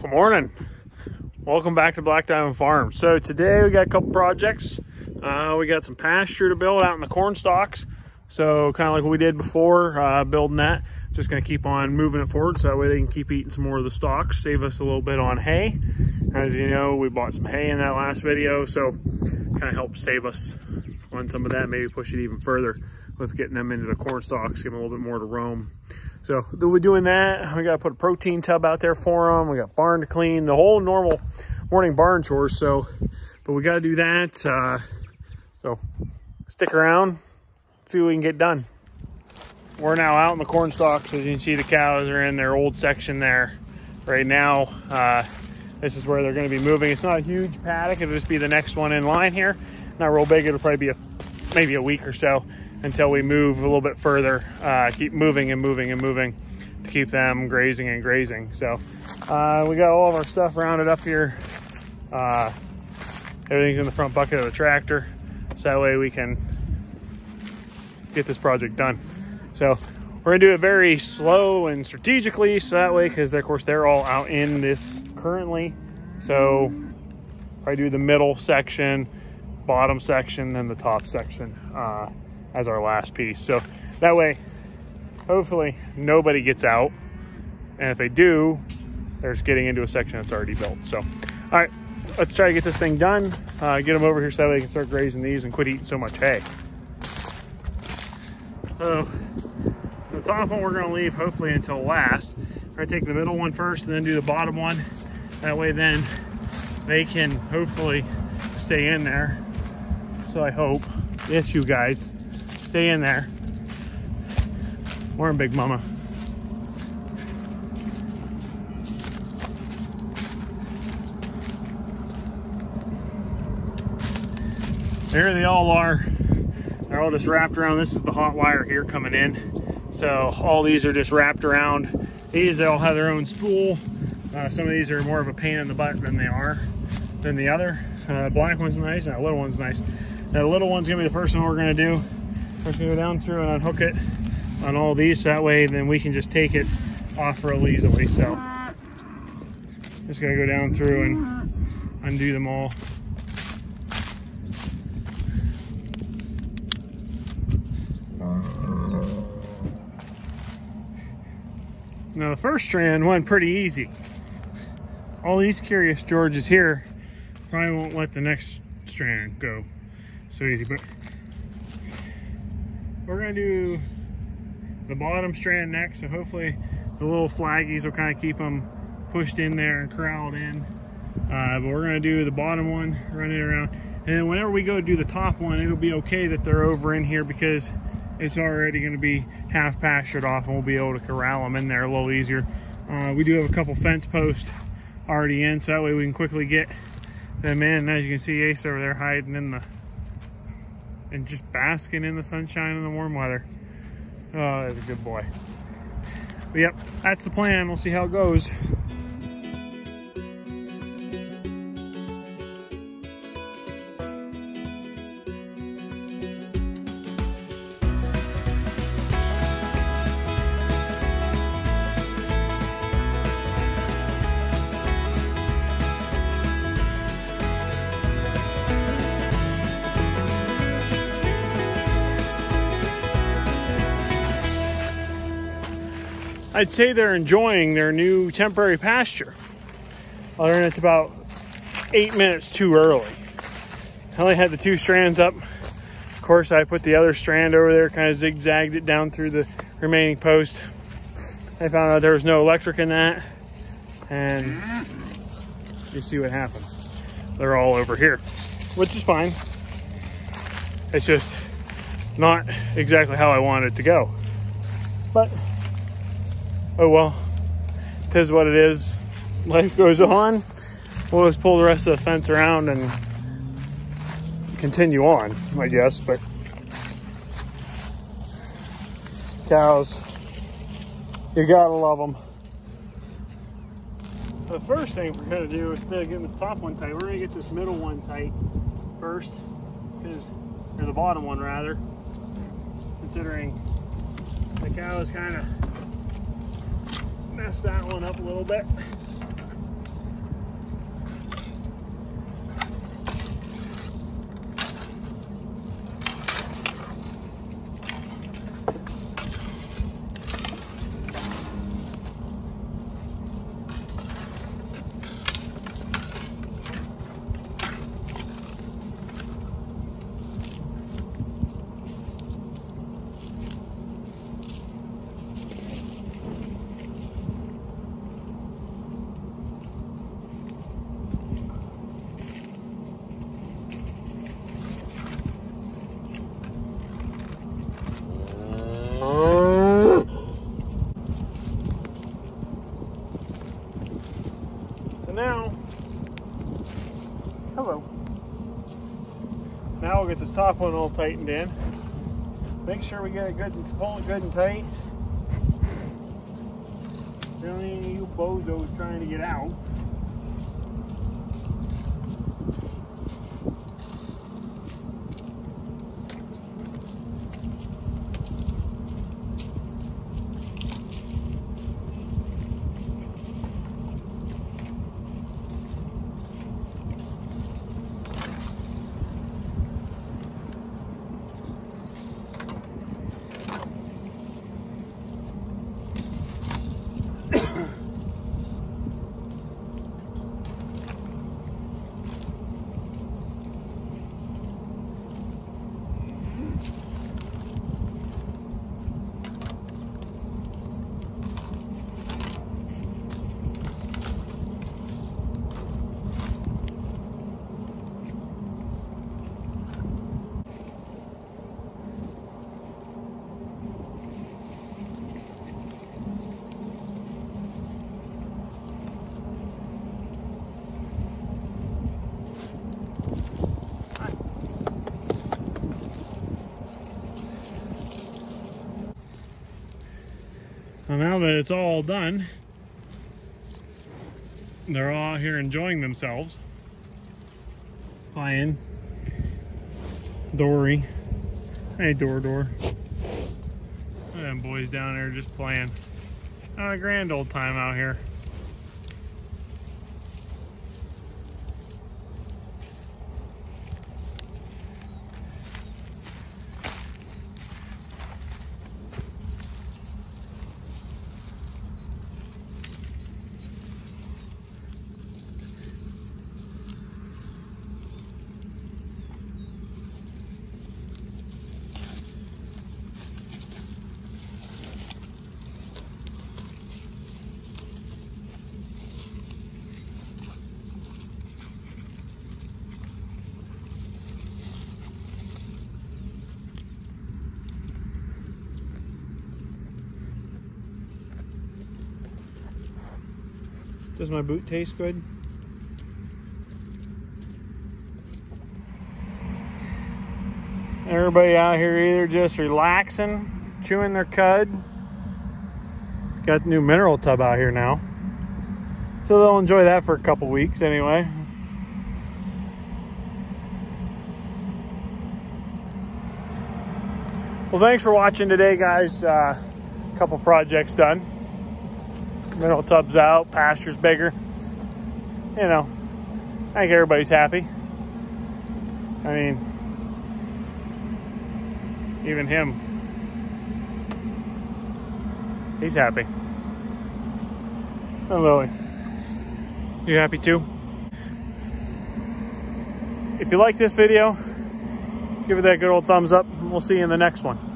Good morning. Welcome back to Black Diamond Farm. So today we got a couple projects. Uh, we got some pasture to build out in the corn stalks. So kind of like what we did before, uh, building that. Just gonna keep on moving it forward so that way they can keep eating some more of the stalks, save us a little bit on hay. As you know, we bought some hay in that last video, so kind of help save us on some of that, maybe push it even further with getting them into the corn stalks, give them a little bit more to roam. So we're doing that. We got to put a protein tub out there for them. We got barn to clean, the whole normal morning barn chores. So, but we got to do that. Uh, so stick around, see what we can get done. We're now out in the corn stalks. As you can see, the cows are in their old section there right now. Uh, this is where they're going to be moving. It's not a huge paddock. It'll just be the next one in line here. Not real big. It'll probably be a, maybe a week or so until we move a little bit further, uh, keep moving and moving and moving to keep them grazing and grazing. So uh, we got all of our stuff rounded up here. Uh, everything's in the front bucket of the tractor. So that way we can get this project done. So we're gonna do it very slow and strategically. So that way, cause of course they're all out in this currently. So I do the middle section, bottom section, then the top section. Uh, as our last piece. So that way, hopefully nobody gets out. And if they do, they're just getting into a section that's already built. So, all right, let's try to get this thing done. Uh, get them over here so they can start grazing these and quit eating so much hay. So the top one we're gonna leave hopefully until last. Gonna take the middle one first and then do the bottom one. That way then they can hopefully stay in there. So I hope, yes you guys, Stay in there. Morning, Big Mama. There they all are. They're all just wrapped around. This is the hot wire here coming in. So all these are just wrapped around. These they all have their own spool. Uh, some of these are more of a pain in the butt than they are than the other. Uh, black one's nice, and that little one's nice. That little one's gonna be the first one we're gonna do. We're gonna go down through and unhook it on all these. That way then we can just take it off real easily. So just gotta go down through and undo them all. Now the first strand went pretty easy. All these curious Georges here probably won't let the next strand go so easy, but we're gonna do the bottom strand next. So hopefully the little flaggies will kind of keep them pushed in there and corralled in. Uh, but we're gonna do the bottom one, run it around. And then whenever we go do the top one, it'll be okay that they're over in here because it's already gonna be half pastured off and we'll be able to corral them in there a little easier. Uh, we do have a couple fence posts already in, so that way we can quickly get them in. And as you can see, Ace over there hiding in the and just basking in the sunshine and the warm weather. Uh, oh, that's a good boy. But yep, that's the plan. We'll see how it goes. I'd say they're enjoying their new temporary pasture. I learned it's about eight minutes too early. I only had the two strands up. Of course, I put the other strand over there, kind of zigzagged it down through the remaining post. I found out there was no electric in that. And you see what happened. They're all over here, which is fine. It's just not exactly how I wanted it to go. But oh well, it is what it is. Life goes on. We'll just pull the rest of the fence around and continue on, I guess, but cows, you gotta love them. The first thing we're gonna do, instead of getting this top one tight, we're gonna get this middle one tight first, because, or the bottom one rather, considering the cow is kind of mess that one up a little bit. now. Hello. Now we'll get this top one all tightened in. Make sure we get it good and pull it good and tight. Don't any of you bozos trying to get out. Now that it's all done, they're all out here enjoying themselves. Playing. Dory. Hey, Door Door. And boys down there just playing. Having a grand old time out here. Does my boot taste good? Everybody out here either just relaxing, chewing their cud. Got the new mineral tub out here now. So they'll enjoy that for a couple weeks anyway. Well, thanks for watching today, guys. A uh, couple projects done mineral tub's out, pasture's bigger. You know, I think everybody's happy. I mean, even him, he's happy. And Lily, you happy too? If you like this video, give it that good old thumbs up. We'll see you in the next one.